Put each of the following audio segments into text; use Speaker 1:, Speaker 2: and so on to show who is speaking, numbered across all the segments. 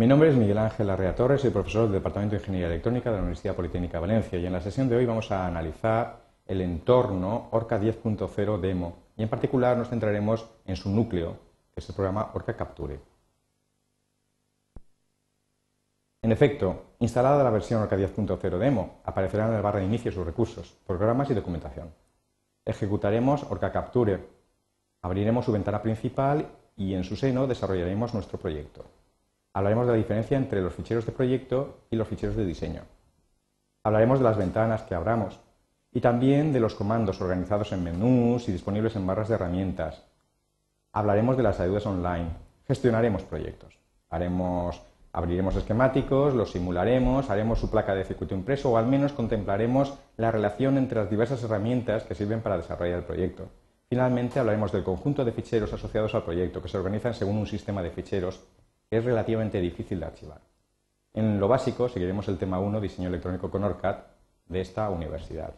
Speaker 1: Mi nombre es Miguel Ángel Arrea Torres, soy profesor del Departamento de Ingeniería Electrónica de la Universidad Politécnica de Valencia y en la sesión de hoy vamos a analizar el entorno Orca 10.0 Demo y en particular nos centraremos en su núcleo, que es el programa Orca Capture. En efecto, instalada la versión Orca 10.0 Demo, aparecerán en la barra de inicio sus recursos, programas y documentación. Ejecutaremos Orca Capture, abriremos su ventana principal y en su seno desarrollaremos nuestro proyecto hablaremos de la diferencia entre los ficheros de proyecto y los ficheros de diseño. Hablaremos de las ventanas que abramos y también de los comandos organizados en menús y disponibles en barras de herramientas. Hablaremos de las ayudas online. Gestionaremos proyectos. abriremos esquemáticos, los simularemos, haremos su placa de circuito impreso o al menos contemplaremos la relación entre las diversas herramientas que sirven para desarrollar el proyecto. Finalmente hablaremos del conjunto de ficheros asociados al proyecto que se organizan según un sistema de ficheros es relativamente difícil de archivar. En lo básico seguiremos el tema 1, diseño electrónico con ORCAD, de esta universidad.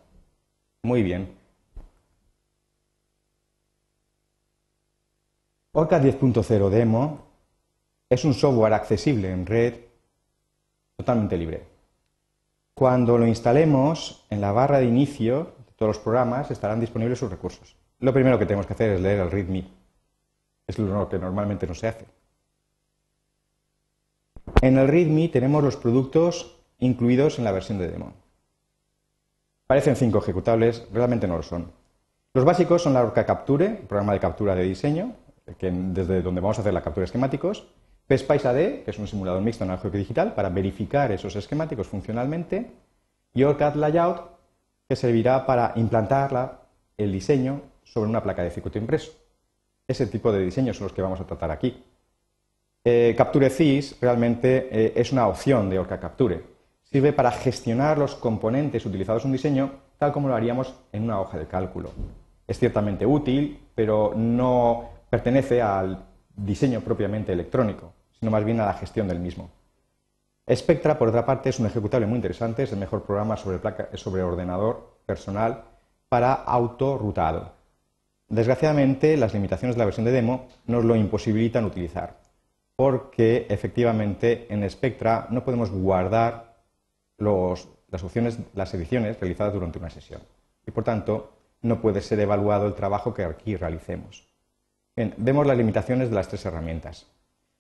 Speaker 1: Muy bien. ORCAD 10.0 Demo es un software accesible en red totalmente libre. Cuando lo instalemos, en la barra de inicio de todos los programas estarán disponibles sus recursos. Lo primero que tenemos que hacer es leer el README. Es lo que normalmente no se hace. En el README tenemos los productos incluidos en la versión de demo. Parecen cinco ejecutables, realmente no lo son. Los básicos son la Orca Capture, programa de captura de diseño, desde donde vamos a hacer la captura de esquemáticos, PSPICE AD, que es un simulador mixto analógico digital para verificar esos esquemáticos funcionalmente, y OrCAD Layout, que servirá para implantar el diseño sobre una placa de circuito impreso. Ese tipo de diseños son los que vamos a tratar aquí. Eh, Capture CIS realmente eh, es una opción de Orca Capture. Sirve para gestionar los componentes utilizados en un diseño tal como lo haríamos en una hoja de cálculo. Es ciertamente útil, pero no pertenece al diseño propiamente electrónico, sino más bien a la gestión del mismo. Spectra, por otra parte, es un ejecutable muy interesante, es el mejor programa sobre, sobre ordenador personal para autorrutado. Desgraciadamente, las limitaciones de la versión de demo nos lo imposibilitan utilizar porque efectivamente en Spectra no podemos guardar las ediciones realizadas durante una sesión. Y por tanto, no puede ser evaluado el trabajo que aquí realicemos. Vemos las limitaciones de las tres herramientas.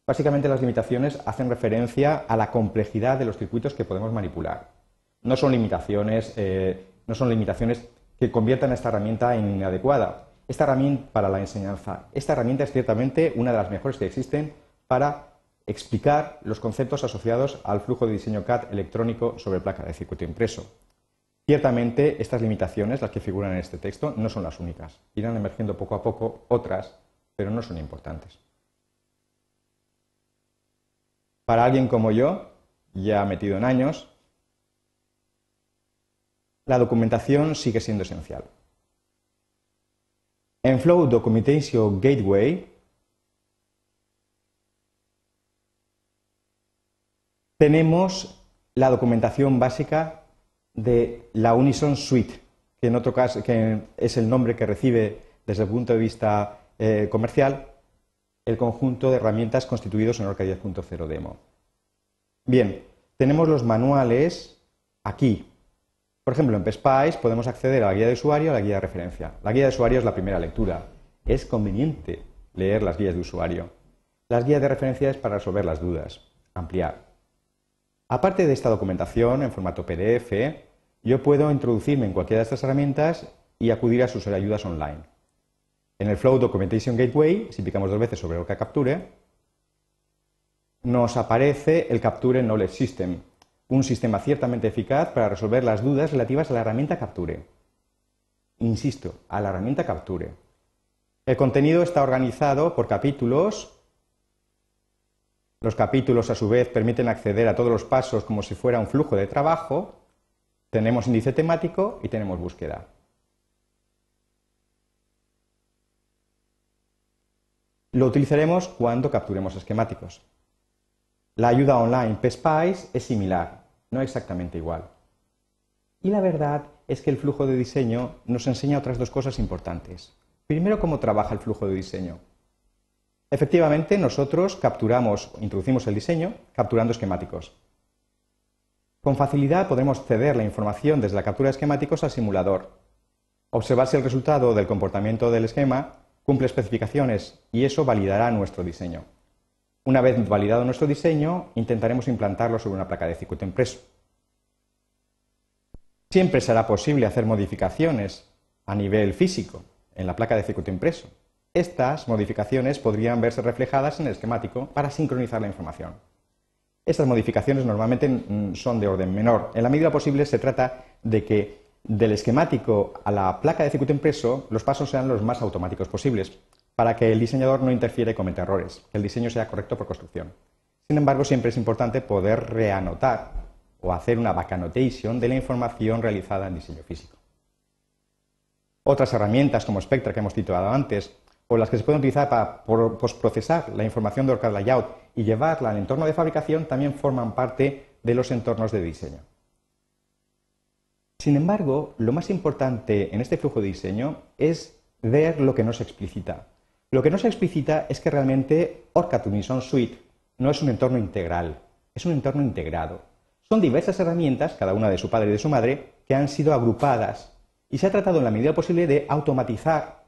Speaker 1: Básicamente las limitaciones hacen referencia a la complejidad de los circuitos que podemos manipular. No son limitaciones, eh, que conviertan a esta herramienta en inadecuada. Esta herramienta para la enseñanza, esta herramienta es ciertamente una de las mejores que existen para explicar los conceptos asociados al flujo de diseño CAD electrónico sobre placa de circuito impreso. Ciertamente, estas limitaciones, las que figuran en este texto, no son las únicas. Irán emergiendo poco a poco otras, pero no son importantes. Para alguien como yo, ya metido en años, la documentación sigue siendo esencial. En Flow Documentation Gateway tenemos la documentación básica de la Unison Suite, que en otro caso que es el nombre que recibe desde el punto de vista eh, comercial el conjunto de herramientas constituidos en Orca 10.0 Demo. Bien, tenemos los manuales aquí. Por ejemplo, en PSPICE podemos acceder a la guía de usuario a la guía de referencia. La guía de usuario es la primera lectura. Es conveniente leer las guías de usuario. Las guías de referencia es para resolver las dudas, ampliar. Aparte de esta documentación en formato PDF, yo puedo introducirme en cualquiera de estas herramientas y acudir a sus ayudas online. En el Flow Documentation Gateway, si picamos dos veces sobre Orca Capture, nos aparece el Capture Knowledge System, un sistema ciertamente eficaz para resolver las dudas relativas a la herramienta Capture. Insisto, a la herramienta Capture. El contenido está organizado por capítulos los capítulos, a su vez, permiten acceder a todos los pasos como si fuera un flujo de trabajo. Tenemos índice temático y tenemos búsqueda. Lo utilizaremos cuando capturemos esquemáticos. La ayuda online PSPICE es similar, no exactamente igual. Y la verdad es que el flujo de diseño nos enseña otras dos cosas importantes. Primero, cómo trabaja el flujo de diseño. Efectivamente, nosotros capturamos, introducimos el diseño capturando esquemáticos. Con facilidad podemos ceder la información desde la captura de esquemáticos al simulador, observar si el resultado del comportamiento del esquema cumple especificaciones y eso validará nuestro diseño. Una vez validado nuestro diseño, intentaremos implantarlo sobre una placa de circuito impreso. Siempre será posible hacer modificaciones a nivel físico en la placa de circuito impreso. Estas modificaciones podrían verse reflejadas en el esquemático para sincronizar la información. Estas modificaciones normalmente son de orden menor. En la medida posible se trata de que del esquemático a la placa de circuito impreso los pasos sean los más automáticos posibles, para que el diseñador no interfiera y cometa errores, que el diseño sea correcto por construcción. Sin embargo, siempre es importante poder reanotar o hacer una back annotation de la información realizada en diseño físico. Otras herramientas como Spectra que hemos titulado antes, o las que se pueden utilizar para postprocesar la información de OrCAD Layout y llevarla al entorno de fabricación, también forman parte de los entornos de diseño. Sin embargo, lo más importante en este flujo de diseño es ver lo que no se explicita. Lo que no se explicita es que realmente OrCAD Unison Suite no es un entorno integral, es un entorno integrado. Son diversas herramientas, cada una de su padre y de su madre, que han sido agrupadas y se ha tratado en la medida posible de automatizar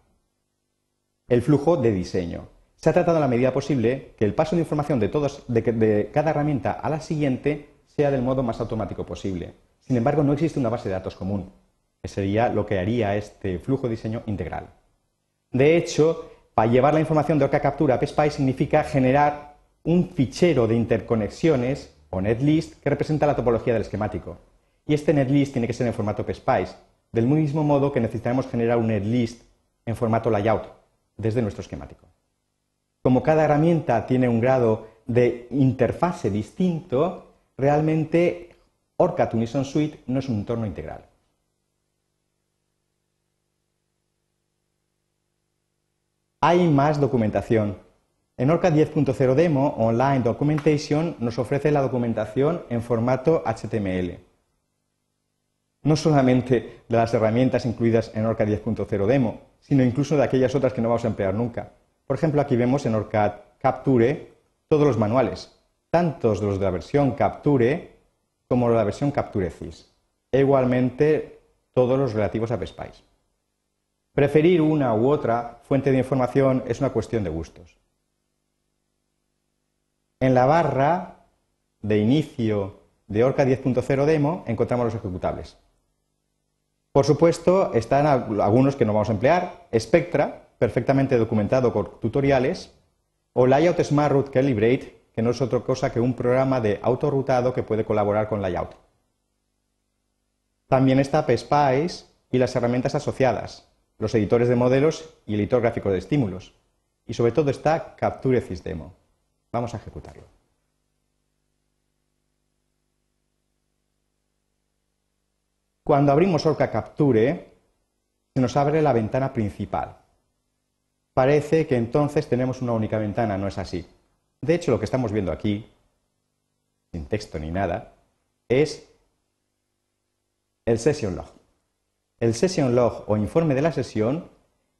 Speaker 1: el flujo de diseño. Se ha tratado en la medida posible que el paso de información de, todos, de, cada herramienta a la siguiente sea del modo más automático posible. Sin embargo, no existe una base de datos común, que sería lo que haría este flujo de diseño integral. De hecho, para llevar la información de Orca Captura a PSPICE significa generar un fichero de interconexiones o netlist que representa la topología del esquemático. Y este netlist tiene que ser en formato PSPICE, del mismo modo que necesitaremos generar un netlist en formato layout desde nuestro esquemático. Como cada herramienta tiene un grado de interfase distinto, realmente OrCAD Unison Suite no es un entorno integral. Hay más documentación. En ORCAD 10.0 Demo Online Documentation nos ofrece la documentación en formato HTML. No solamente de las herramientas incluidas en ORCAD 10.0 Demo, sino incluso de aquellas otras que no vamos a emplear nunca. Por ejemplo, aquí vemos en ORCAD Capture todos los manuales, tantos los de la versión Capture como la versión Capture CIS. E igualmente todos los relativos a PSPICE. Preferir una u otra fuente de información es una cuestión de gustos. En la barra de inicio de Orca 10.0 Demo encontramos los ejecutables. Por supuesto, están algunos que no vamos a emplear, Spectra, perfectamente documentado con tutoriales, o Layout Smart Route Calibrate, que no es otra cosa que un programa de autorrutado que puede colaborar con Layout. También está PSPICE y las herramientas asociadas, los editores de modelos y el editor gráfico de estímulos. Y sobre todo está Capture Demo. Vamos a ejecutarlo. Cuando abrimos Orca Capture, se nos abre la ventana principal. Parece que entonces tenemos una única ventana, no es así. De hecho, lo que estamos viendo aquí, sin texto ni nada, es el session log. El session log o informe de la sesión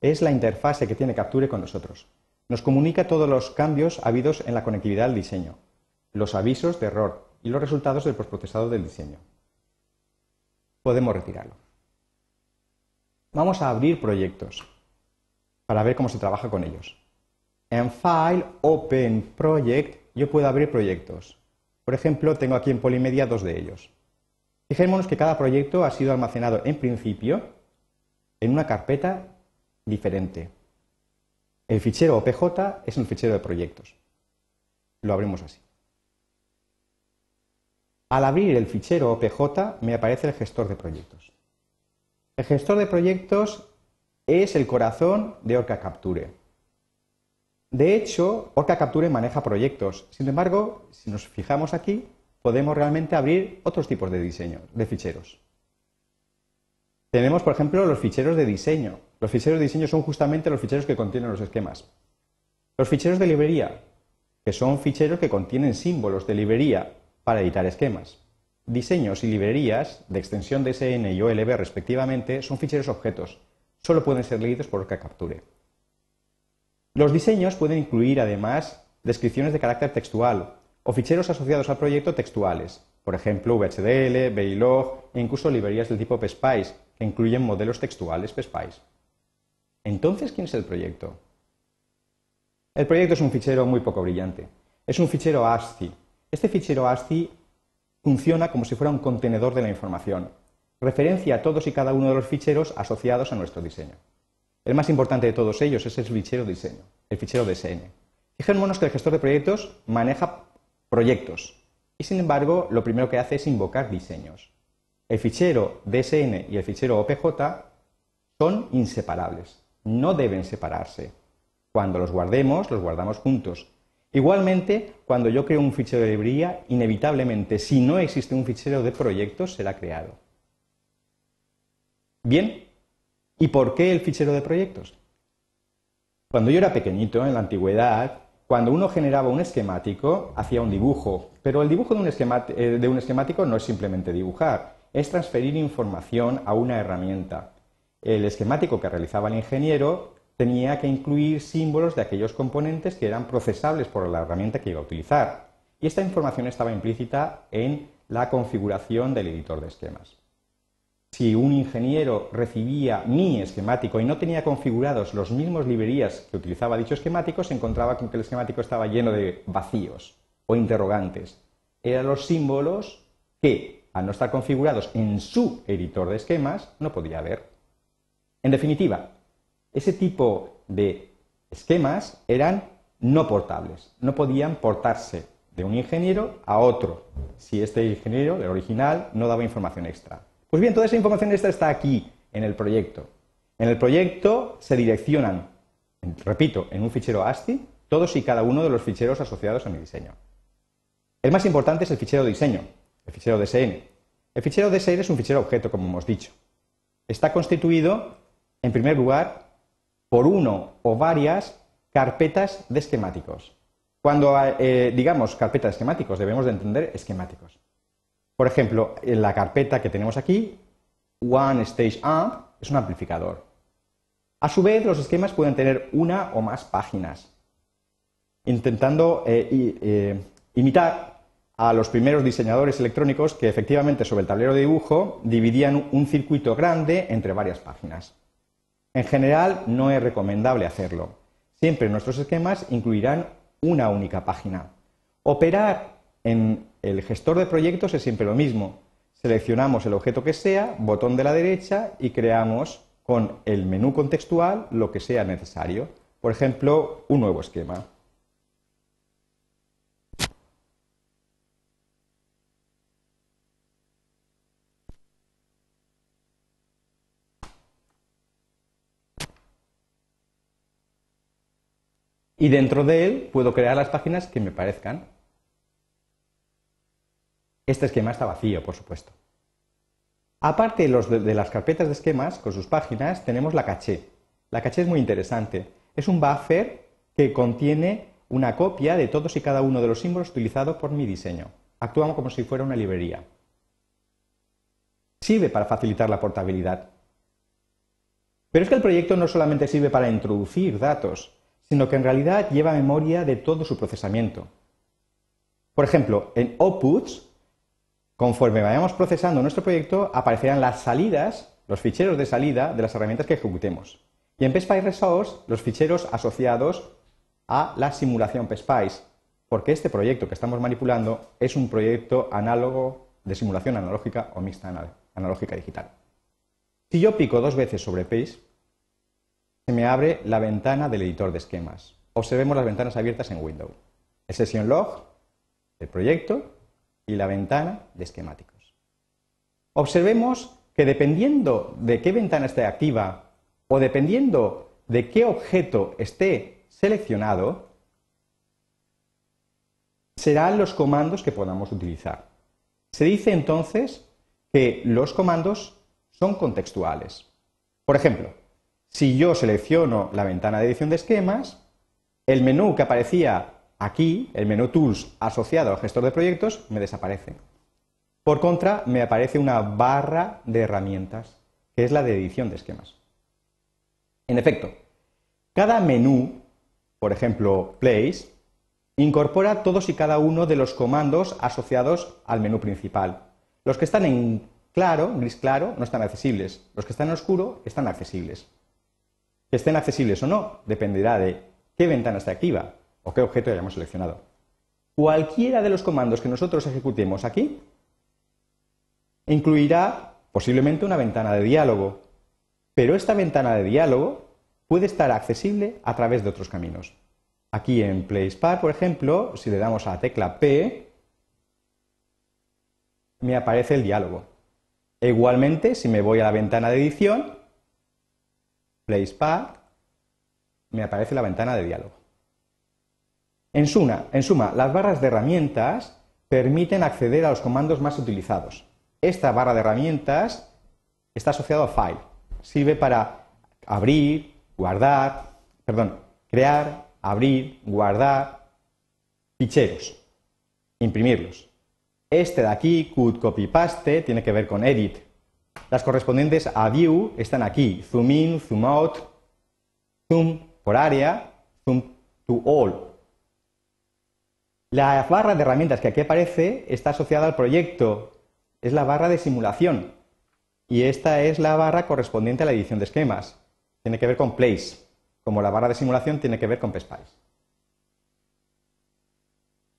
Speaker 1: es la interfase que tiene Capture con nosotros. Nos comunica todos los cambios habidos en la conectividad del diseño, los avisos de error y los resultados del postprocesado del diseño. Podemos retirarlo. Vamos a abrir proyectos para ver cómo se trabaja con ellos. En File, Open Project, yo puedo abrir proyectos. Por ejemplo, tengo aquí en Polymedia dos de ellos. Fijémonos que cada proyecto ha sido almacenado en principio en una carpeta diferente. El fichero OPJ es un fichero de proyectos. Lo abrimos así. Al abrir el fichero OPJ me aparece el gestor de proyectos. El gestor de proyectos es el corazón de Orca Capture. De hecho, Orca Capture maneja proyectos. Sin embargo, si nos fijamos aquí, podemos realmente abrir otros tipos de diseño, de ficheros. Tenemos, por ejemplo, los ficheros de diseño. Los ficheros de diseño son justamente los ficheros que contienen los esquemas. Los ficheros de librería, que son ficheros que contienen símbolos de librería para editar esquemas. Diseños y librerías de extensión DSN y OLB respectivamente son ficheros objetos. Solo pueden ser leídos por Capture. Los diseños pueden incluir además descripciones de carácter textual o ficheros asociados al proyecto textuales, por ejemplo VHDL, Verilog e incluso librerías del tipo PSPICE que incluyen modelos textuales PSPICE. Entonces, ¿quién es el proyecto? El proyecto es un fichero muy poco brillante. Es un fichero ASCII. Este fichero ASCII funciona como si fuera un contenedor de la información. Referencia a todos y cada uno de los ficheros asociados a nuestro diseño. El más importante de todos ellos es el fichero diseño, el fichero DSN. Fijémonos que el gestor de proyectos maneja proyectos y sin embargo lo primero que hace es invocar diseños. El fichero DSN y el fichero OPJ son inseparables, no deben separarse. Cuando los guardemos, los guardamos juntos. Igualmente, cuando yo creo un fichero de librería, inevitablemente, si no existe un fichero de proyectos, será creado. Bien, ¿y por qué el fichero de proyectos? Cuando yo era pequeñito, en la antigüedad, cuando uno generaba un esquemático, hacía un dibujo, pero el dibujo de un, eh, de un esquemático no es simplemente dibujar, es transferir información a una herramienta. El esquemático que realizaba el ingeniero tenía que incluir símbolos de aquellos componentes que eran procesables por la herramienta que iba a utilizar. Y esta información estaba implícita en la configuración del editor de esquemas. Si un ingeniero recibía mi esquemático y no tenía configurados los mismos librerías que utilizaba dicho esquemático, se encontraba con que el esquemático estaba lleno de vacíos o interrogantes. Eran los símbolos que, al no estar configurados en su editor de esquemas, no podía ver. En definitiva, ese tipo de esquemas eran no portables, no podían portarse de un ingeniero a otro, si este ingeniero, el original, no daba información extra. Pues bien, toda esa información extra está aquí, en el proyecto. En el proyecto se direccionan, repito, en un fichero ASCII, todos y cada uno de los ficheros asociados a mi diseño. El más importante es el fichero diseño, el fichero DSN. El fichero DSN es un fichero objeto, como hemos dicho. Está constituido, en primer lugar, por uno o varias carpetas de esquemáticos. Cuando eh, digamos carpeta de esquemáticos, debemos de entender esquemáticos. Por ejemplo, en la carpeta que tenemos aquí, One Stage Amp es un amplificador. A su vez, los esquemas pueden tener una o más páginas, intentando eh, eh, imitar a los primeros diseñadores electrónicos que efectivamente sobre el tablero de dibujo dividían un circuito grande entre varias páginas. En general, no es recomendable hacerlo. Siempre nuestros esquemas incluirán una única página. Operar en el gestor de proyectos es siempre lo mismo. Seleccionamos el objeto que sea, botón de la derecha y creamos con el menú contextual lo que sea necesario. Por ejemplo, un nuevo esquema. Y dentro de él puedo crear las páginas que me parezcan. Este esquema está vacío, por supuesto. Aparte de, las carpetas de esquemas con sus páginas, tenemos la caché. La caché es muy interesante. Es un buffer que contiene una copia de todos y cada uno de los símbolos utilizados por mi diseño. Actuamos como si fuera una librería. Sirve para facilitar la portabilidad. Pero es que el proyecto no solamente sirve para introducir datos, sino que en realidad lleva memoria de todo su procesamiento. Por ejemplo, en outputs, conforme vayamos procesando nuestro proyecto, aparecerán las salidas, los ficheros de salida de las herramientas que ejecutemos. Y en PSPICE Resource, los ficheros asociados a la simulación PSPICE, porque este proyecto que estamos manipulando es un proyecto análogo de simulación analógica o mixta analógica digital. Si yo pico dos veces sobre PACE, se me abre la ventana del editor de esquemas. Observemos las ventanas abiertas en Windows. El session log, el proyecto y la ventana de esquemáticos. Observemos que dependiendo de qué ventana esté activa o dependiendo de qué objeto esté seleccionado, serán los comandos que podamos utilizar. Se dice entonces que los comandos son contextuales. Por ejemplo, si yo selecciono la ventana de edición de esquemas, el menú que aparecía aquí, el menú Tools asociado al gestor de proyectos, me desaparece. Por contra, me aparece una barra de herramientas, que es la de edición de esquemas. En efecto, cada menú por ejemplo, place, incorpora todos y cada uno de los comandos asociados al menú principal. Los que están en claro, gris claro, no están accesibles. Los que están en oscuro están accesibles. Que estén accesibles o no dependerá de qué ventana esté activa o qué objeto hayamos seleccionado. Cualquiera de los comandos que nosotros ejecutemos aquí incluirá posiblemente una ventana de diálogo, pero esta ventana de diálogo puede estar accesible a través de otros caminos. Aquí en PlaySpar, por ejemplo, si le damos a la tecla P, me aparece el diálogo. E igualmente, si me voy a la ventana de edición, PlaySpar, me aparece la ventana de diálogo. En suma, en suma, las barras de herramientas permiten acceder a los comandos más utilizados. Esta barra de herramientas está asociada a File. Sirve para abrir, guardar, perdón, crear, abrir, guardar ficheros, imprimirlos. Este de aquí, cut, copy, paste, tiene que ver con edit. Las correspondientes a view están aquí, zoom in, zoom out, zoom por área, zoom to all. La barra de herramientas que aquí aparece está asociada al proyecto, es la barra de simulación. Y esta es la barra correspondiente a la edición de esquemas. Tiene que ver con place, como la barra de simulación tiene que ver con PSPICE.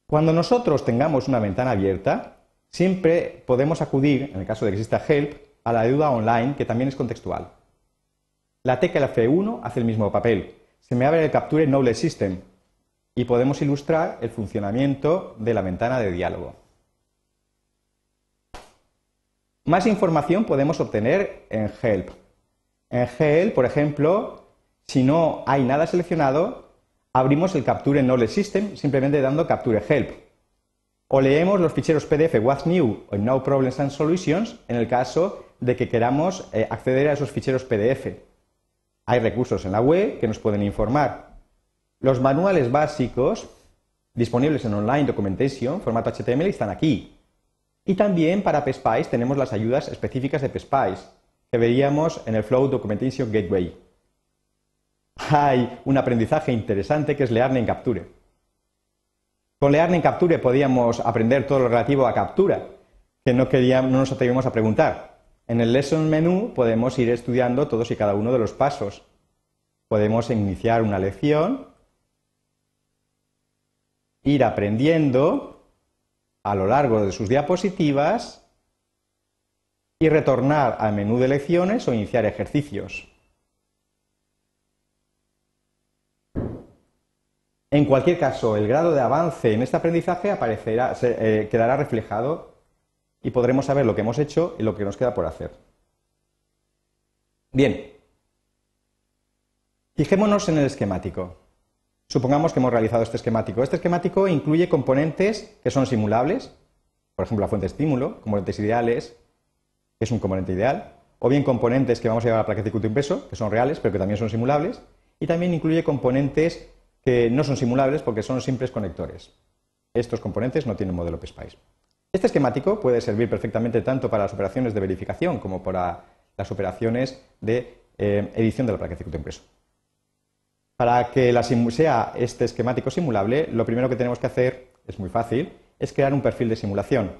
Speaker 1: Cuando nosotros tengamos una ventana abierta, siempre podemos acudir, en el caso de que exista Help, a la ayuda online, que también es contextual. La tecla F1 hace el mismo papel. Se me abre el Capture Knowledge System y podemos ilustrar el funcionamiento de la ventana de diálogo. Más información podemos obtener en Help. En Help, por ejemplo, si no hay nada seleccionado, abrimos el Capture Knowledge System simplemente dando Capture Help. O leemos los ficheros PDF What's New o No Problems and Solutions en el caso de que queramos eh, acceder a esos ficheros PDF. Hay recursos en la web que nos pueden informar. Los manuales básicos disponibles en Online Documentation, formato HTML, están aquí. Y también para PSPICE tenemos las ayudas específicas de PSPICE, que veríamos en el Flow Documentation Gateway hay un aprendizaje interesante que es Learning Capture. Con Learning Capture podíamos aprender todo lo relativo a captura, que no, queríamos, no nos atrevimos a preguntar. En el Lesson Menu podemos ir estudiando todos y cada uno de los pasos. Podemos iniciar una lección, ir aprendiendo a lo largo de sus diapositivas y retornar al menú de lecciones o iniciar ejercicios. En cualquier caso, el grado de avance en este aprendizaje eh, quedará reflejado y podremos saber lo que hemos hecho y lo que nos queda por hacer. Bien, fijémonos en el esquemático. Supongamos que hemos realizado este esquemático. Este esquemático incluye componentes que son simulables, por ejemplo, la fuente de estímulo, componentes ideales, que es un componente ideal, o bien componentes que vamos a llevar a la placa de circuito impreso, que son reales, pero que también son simulables, y también incluye componentes que no son simulables porque son simples conectores. Estos componentes no tienen modelo PSPICE. Este esquemático puede servir perfectamente tanto para las operaciones de verificación como para las operaciones de eh, edición de la placa de circuito impreso. Para que sea este esquemático simulable, lo primero que tenemos que hacer, es muy fácil, es crear un perfil de simulación.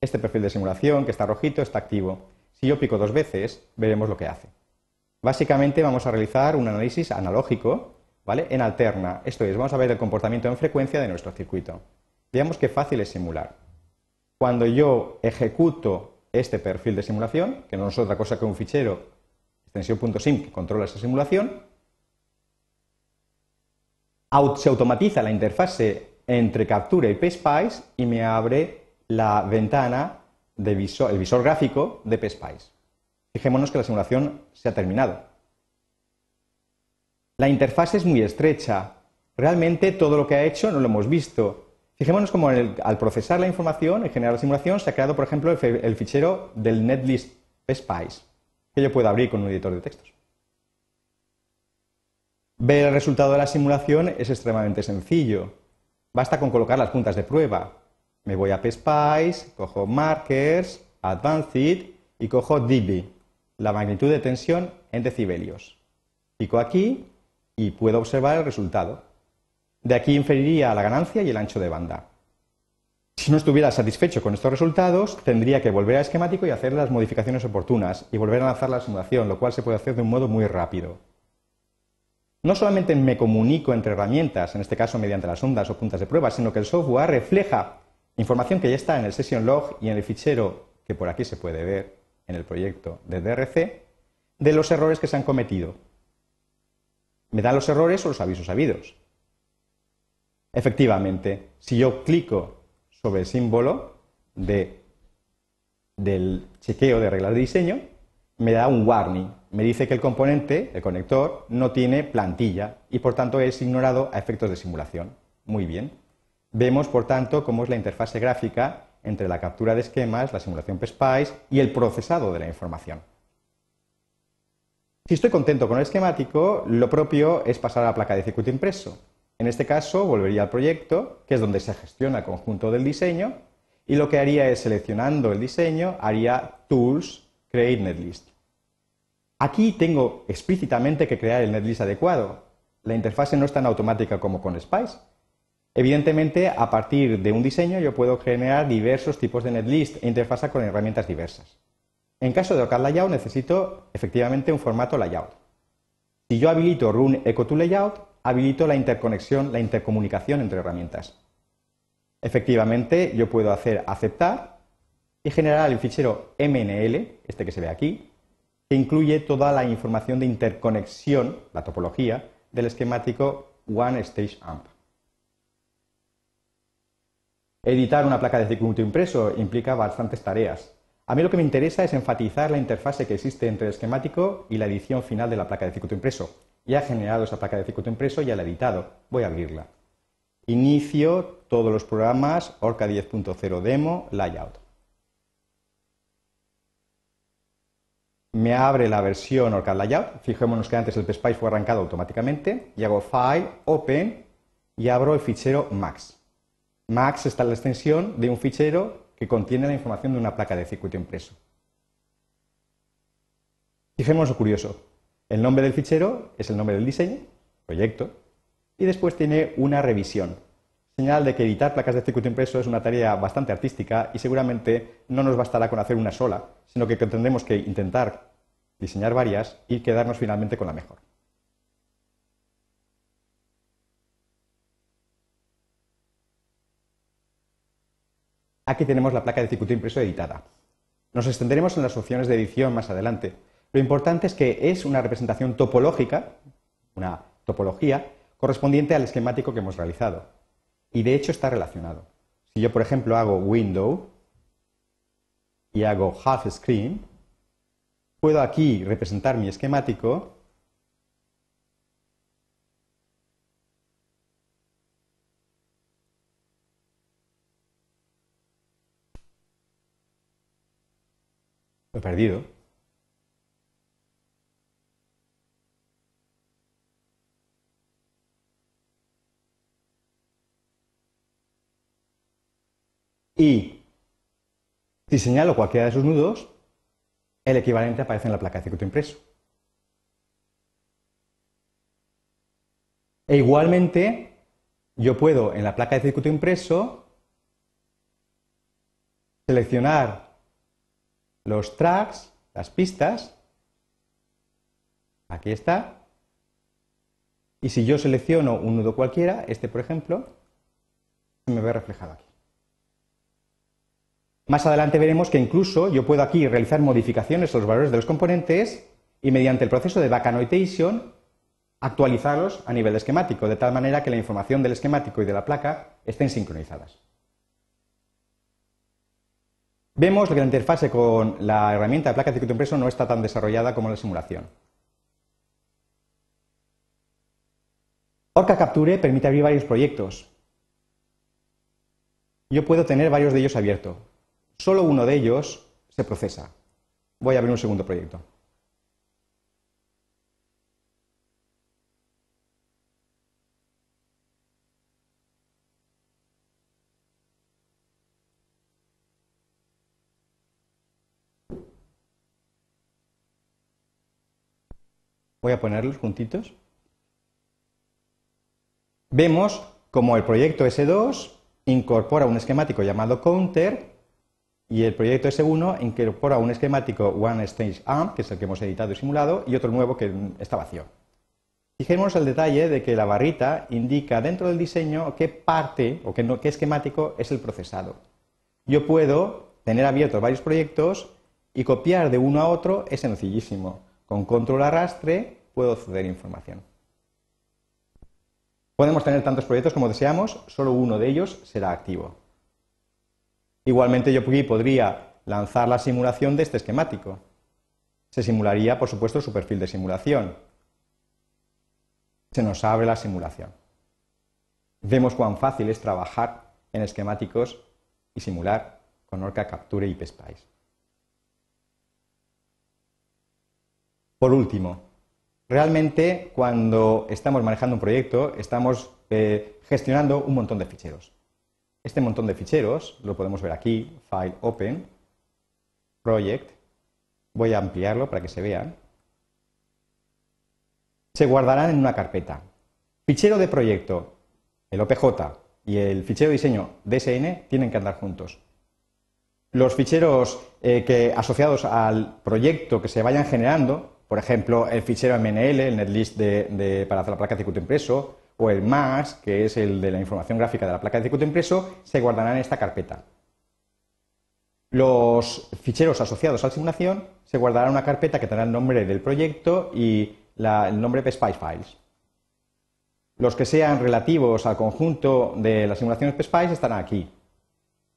Speaker 1: Este perfil de simulación, que está rojito, está activo. Si yo pico dos veces, veremos lo que hace. Básicamente vamos a realizar un análisis analógico en alterna. Esto es, vamos a ver el comportamiento en frecuencia de nuestro circuito. Veamos qué fácil es simular. Cuando yo ejecuto este perfil de simulación, que no es otra cosa que un fichero extensión.sim que controla esa simulación, se automatiza la interfase entre Capture y PSPICE y me abre la ventana de visor, visor gráfico de PSPICE. Fijémonos que la simulación se ha terminado. La interfaz es muy estrecha. Realmente todo lo que ha hecho no lo hemos visto. Fijémonos cómo al procesar la información y generar la simulación se ha creado, por ejemplo, el, fichero del netlist PSPICE, que yo puedo abrir con un editor de textos. Ver el resultado de la simulación es extremadamente sencillo. Basta con colocar las puntas de prueba. Me voy a PSPICE, cojo Markers, Advanced y cojo dB, la magnitud de tensión en decibelios. Pico aquí y puedo observar el resultado. De aquí inferiría la ganancia y el ancho de banda. Si no estuviera satisfecho con estos resultados, tendría que volver al esquemático y hacer las modificaciones oportunas y volver a lanzar la simulación, lo cual se puede hacer de un modo muy rápido. No solamente me comunico entre herramientas, en este caso mediante las ondas o puntas de prueba, sino que el software refleja información que ya está en el session log y en el fichero que por aquí se puede ver en el proyecto de DRC de los errores que se han cometido. Me da los errores o los avisos habidos. Efectivamente, si yo clico sobre el símbolo de, del chequeo de reglas de diseño, me da un warning. Me dice que el componente, el conector, no tiene plantilla y por tanto es ignorado a efectos de simulación. Muy bien. Vemos, por tanto, cómo es la interfase gráfica entre la captura de esquemas, la simulación PSPICE y el procesado de la información. Si estoy contento con el esquemático, lo propio es pasar a la placa de circuito impreso. En este caso, volvería al proyecto, que es donde se gestiona el conjunto del diseño, y lo que haría es, seleccionando el diseño, haría Tools, Create Netlist. Aquí tengo explícitamente que crear el netlist adecuado. La interfase no es tan automática como con Spice. Evidentemente, a partir de un diseño yo puedo generar diversos tipos de netlist e interfazar con herramientas diversas. En caso de OCAD Layout necesito efectivamente un formato layout. Si yo habilito Run Echo to Layout, habilito la interconexión, la intercomunicación entre herramientas. Efectivamente, yo puedo hacer aceptar y generar el fichero MNL, este que se ve aquí, que incluye toda la información de interconexión, la topología, del esquemático One Stage AMP. Editar una placa de circuito impreso implica bastantes tareas. A mí lo que me interesa es enfatizar la interfase que existe entre el esquemático y la edición final de la placa de circuito impreso. Ya he generado esa placa de circuito impreso, ya la he editado. Voy a abrirla. Inicio todos los programas Orca 10.0 Demo Layout. Me abre la versión Orca Layout. Fijémonos que antes el PSPICE fue arrancado automáticamente. Y hago File, Open y abro el fichero Max. Max está en la extensión de un fichero que contiene la información de una placa de circuito impreso. Fijémonos lo curioso. El nombre del fichero es el nombre del diseño, proyecto, y después tiene una revisión. Señal de que editar placas de circuito impreso es una tarea bastante artística y seguramente no nos bastará con hacer una sola, sino que tendremos que intentar diseñar varias y quedarnos finalmente con la mejor. Aquí tenemos la placa de circuito impreso editada. Nos extenderemos en las opciones de edición más adelante, lo importante es que es una representación topológica, una topología, correspondiente al esquemático que hemos realizado. Y de hecho está relacionado. Si yo, por ejemplo, hago window y hago half screen, puedo aquí representar mi esquemático Perdido. y si señalo cualquiera de sus nudos, el equivalente aparece en la placa de circuito impreso. E igualmente, yo puedo en la placa de circuito impreso seleccionar los tracks, las pistas, aquí está, y si yo selecciono un nudo cualquiera, este por ejemplo, se me ve reflejado aquí. Más adelante veremos que incluso yo puedo aquí realizar modificaciones a los valores de los componentes y mediante el proceso de backanotation actualizarlos a nivel esquemático, de tal manera que la información del esquemático y de la placa estén sincronizadas. Vemos que la interfase con la herramienta de placa de circuito impreso no está tan desarrollada como la simulación. Orca Capture permite abrir varios proyectos. Yo puedo tener varios de ellos abiertos. Solo uno de ellos se procesa. Voy a abrir un segundo proyecto. Voy a ponerlos juntitos. vemos como el proyecto S2 incorpora un esquemático llamado counter y el proyecto S1 incorpora un esquemático One Stage AMP, que es el que hemos editado y simulado, y otro nuevo que está vacío. Fijémonos el detalle de que la barrita indica dentro del diseño qué parte o qué, qué esquemático es el procesado. Yo puedo tener abiertos varios proyectos y copiar de uno a otro es sencillísimo. Con control arrastre puedo acceder a información. Podemos tener tantos proyectos como deseamos, solo uno de ellos será activo. Igualmente yo aquí podría lanzar la simulación de este esquemático. Se simularía, por supuesto, su perfil de simulación. Se nos abre la simulación. Vemos cuán fácil es trabajar en esquemáticos y simular con Orca Capture y PSPICE. Por último, realmente cuando estamos manejando un proyecto estamos eh, gestionando un montón de ficheros. Este montón de ficheros lo podemos ver aquí, File Open, Project. Voy a ampliarlo para que se vean. Se guardarán en una carpeta. Fichero de proyecto, el OPJ y el fichero de diseño DSN tienen que andar juntos. Los ficheros eh, que, asociados al proyecto que se vayan generando por ejemplo, el fichero MNL, el netlist de, para hacer la placa de circuito impreso, o el MAS, que es el de la información gráfica de la placa de circuito impreso, se guardarán en esta carpeta. Los ficheros asociados a la simulación se guardarán en una carpeta que tendrá el nombre del proyecto y el nombre de Spice Files. Los que sean relativos al conjunto de las simulaciones PSPICE estarán aquí.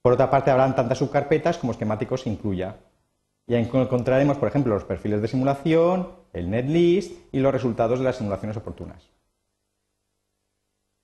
Speaker 1: Por otra parte, habrán tantas subcarpetas como esquemáticos incluya. Y encontraremos, por ejemplo, los perfiles de simulación, el netlist y los resultados de las simulaciones oportunas.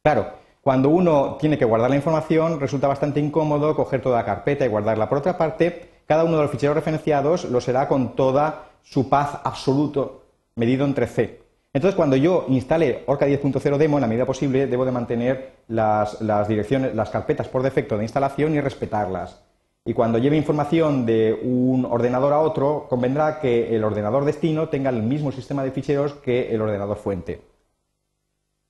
Speaker 1: Claro, cuando uno tiene que guardar la información, resulta bastante incómodo coger toda la carpeta y guardarla. Por otra parte, cada uno de los ficheros referenciados lo será con toda su path absoluto medido entre C. Entonces, cuando yo instale Orca 10.0 demo, en la medida posible, debo de mantener las, direcciones, las carpetas por defecto de instalación y respetarlas y cuando lleve información de un ordenador a otro, convendrá que el ordenador destino tenga el mismo sistema de ficheros que el ordenador fuente.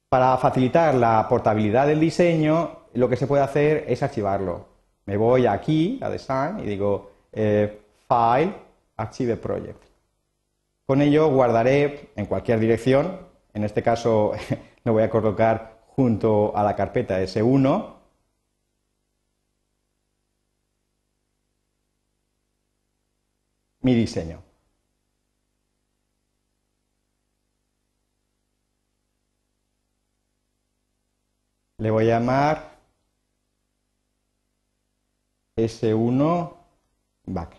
Speaker 1: Para facilitar la portabilidad del diseño, lo que se puede hacer es archivarlo. Me voy aquí, a Design, y digo eh, File, Archive Project. Con ello guardaré en cualquier dirección, en este caso lo voy a colocar junto a la carpeta S1, mi diseño. Le voy a llamar S1 back.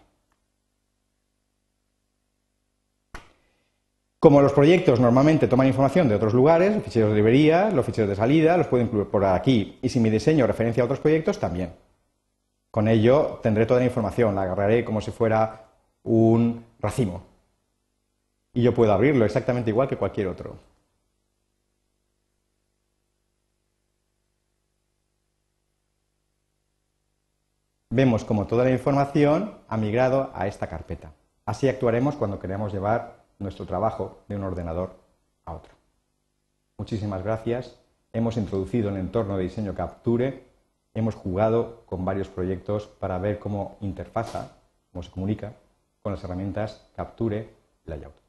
Speaker 1: Como los proyectos normalmente toman información de otros lugares, los ficheros de librería, los ficheros de salida, los puedo incluir por aquí. Y si mi diseño referencia a otros proyectos, también. Con ello tendré toda la información, la agarraré como si fuera un racimo. Y yo puedo abrirlo exactamente igual que cualquier otro. Vemos como toda la información ha migrado a esta carpeta. Así actuaremos cuando queremos llevar nuestro trabajo de un ordenador a otro. Muchísimas gracias. Hemos introducido el entorno de diseño Capture. Hemos jugado con varios proyectos para ver cómo interfaza, cómo se comunica con las herramientas Capture Layout.